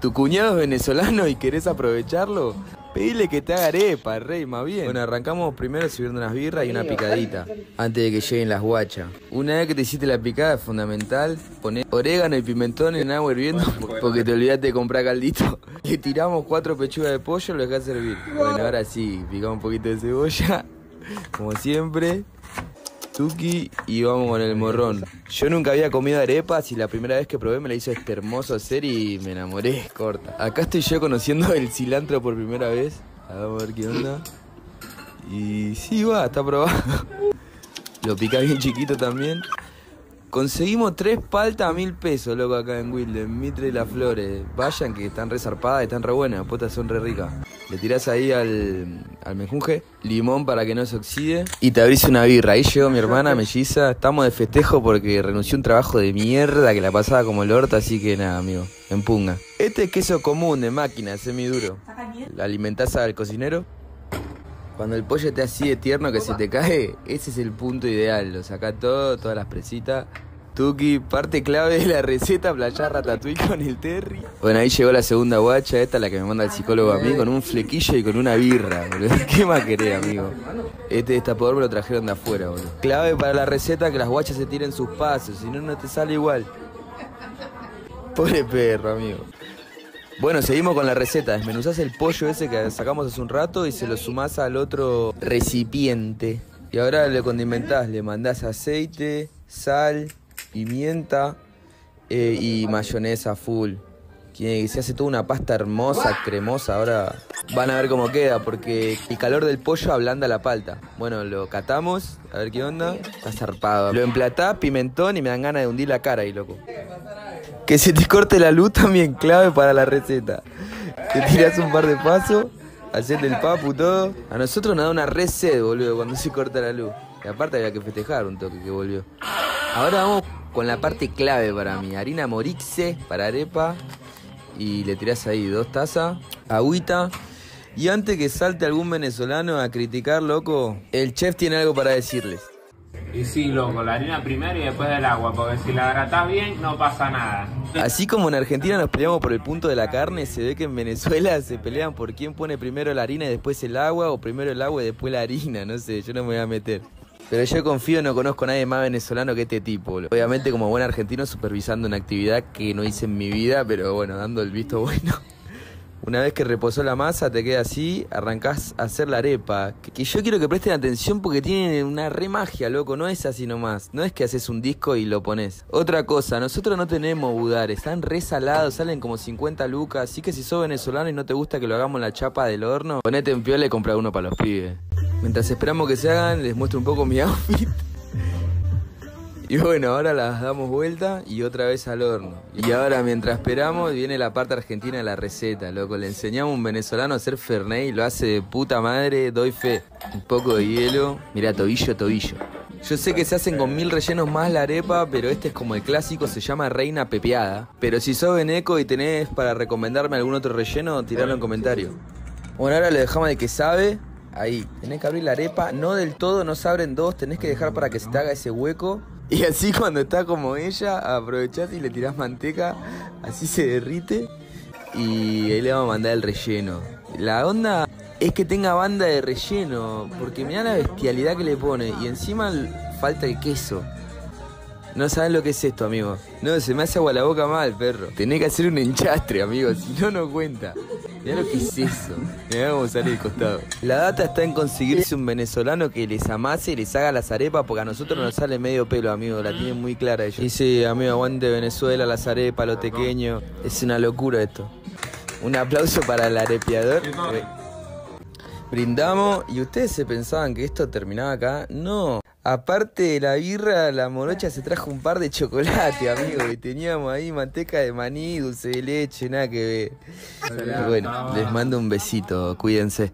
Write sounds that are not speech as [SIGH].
¿Tu cuñado es venezolano y querés aprovecharlo? Pedile que te haga arepa, rey, más bien. Bueno, arrancamos primero sirviendo unas birras y una picadita, antes de que lleguen las guachas. Una vez que te hiciste la picada es fundamental poner orégano y pimentón en agua hirviendo, porque te olvidaste de comprar caldito. [LAUGHS] Le tiramos cuatro pechugas de pollo, lo dejás servir. Bueno, ahora sí, picamos un poquito de cebolla, como siempre. Tuki y vamos con el morrón. Yo nunca había comido arepas y la primera vez que probé me la hizo este hermoso hacer y me enamoré, corta. Acá estoy yo conociendo el cilantro por primera vez. A ver qué onda. Y sí, va, está probado. Lo pica bien chiquito también. Conseguimos tres paltas a mil pesos, loco, acá en Wilden, Mitre y las Flores. Vayan que están re zarpadas, están re buenas, potas son re ricas. Le tirás ahí al, al menjunje, limón para que no se oxide y te abrís una birra. Ahí llegó mi hermana melliza, estamos de festejo porque renunció a un trabajo de mierda que la pasaba como el orto, así que nada, amigo, en punga. Este es queso común de máquina, semiduro. La alimentás al cocinero. Cuando el pollo esté así de tierno que se te cae, ese es el punto ideal. Lo saca todo, todas las presitas. Tuki, parte clave de la receta, playar ratatouille con el terry. Bueno, ahí llegó la segunda guacha, esta la que me manda el psicólogo a mí, con un flequillo y con una birra, boludo. [LAUGHS] ¿Qué más querés, amigo? Este destapador me lo trajeron de afuera, boludo. Clave para la receta que las guachas se tiren sus pasos, si no, no te sale igual. Pobre perro, amigo. Bueno, seguimos con la receta. Desmenuzás el pollo ese que sacamos hace un rato y se lo sumás al otro recipiente. Y ahora le condimentás, le mandás aceite, sal, pimienta eh, y mayonesa full. Que se hace toda una pasta hermosa, cremosa. Ahora van a ver cómo queda porque el calor del pollo ablanda la palta. Bueno, lo catamos, a ver qué onda. Está zarpado. Lo emplatás, pimentón y me dan ganas de hundir la cara ahí, loco. Que se te corte la luz también clave para la receta. Te tiras un par de pasos, haces el papu todo. A nosotros nos da una red sed, boludo, cuando se corta la luz. Y aparte había que festejar un toque que volvió. Ahora vamos con la parte clave para mí. Harina morixe para arepa. Y le tirás ahí dos tazas, agüita. Y antes que salte algún venezolano a criticar, loco, el chef tiene algo para decirles. Y sí, loco, la harina primero y después del agua, porque si la hidratás bien no pasa nada. Así como en Argentina nos peleamos por el punto de la carne, se ve que en Venezuela se pelean por quién pone primero la harina y después el agua, o primero el agua y después la harina, no sé, yo no me voy a meter. Pero yo confío, no conozco a nadie más venezolano que este tipo. Obviamente como buen argentino supervisando una actividad que no hice en mi vida, pero bueno, dando el visto bueno. Una vez que reposó la masa, te queda así, arrancás a hacer la arepa. Que, yo quiero que presten atención porque tienen una re magia, loco. No es así nomás. No es que haces un disco y lo pones. Otra cosa, nosotros no tenemos budares. Están re salados, salen como 50 lucas. Así que si sos venezolano y no te gusta que lo hagamos en la chapa del horno, ponete en piola y compra uno para los pibes. Mientras esperamos que se hagan, les muestro un poco mi [LAUGHS] outfit. Y bueno, ahora las damos vuelta y otra vez al horno. Y ahora mientras esperamos viene la parte argentina de la receta, loco. Le enseñamos a un venezolano a hacer Fernet y lo hace de puta madre, doy fe. Un poco de hielo, mira, tobillo, tobillo. Yo sé que se hacen con mil rellenos más la arepa, pero este es como el clásico, se llama Reina Pepeada. Pero si sos veneco y tenés para recomendarme algún otro relleno, tiralo en comentario. Bueno, ahora le dejamos de que sabe. Ahí, tenés que abrir la arepa, no del todo, no se abren dos, tenés que dejar para que se te haga ese hueco. [LAUGHS] Y así cuando está como ella, aprovechás y le tirás manteca, así se derrite. Y ahí le vamos a mandar el relleno. La onda es que tenga banda de relleno, porque mirá la bestialidad que le pone. Y encima falta el queso. No sabes lo que es esto, amigo. No, se me hace agua la boca mal, perro. Tenés que hacer un enchastre, amigo, si no, no cuenta. Mirá lo que es eso. Mirá cómo sale el costado. La data está en conseguirse un venezolano que les amase y les haga las arepas, porque a nosotros nos sale medio pelo, amigo. La tienen muy clara ellos. Dice, amigo, aguante Venezuela, las arepas, lo pequeño. Es una locura esto. Un aplauso para el arepiador. Brindamos y ustedes se pensaban que esto terminaba acá. No. Aparte de la birra, la morocha se trajo un par de chocolate, amigo. Y teníamos ahí manteca de maní, dulce de leche, nada que ver. Bueno, les mando un besito, cuídense.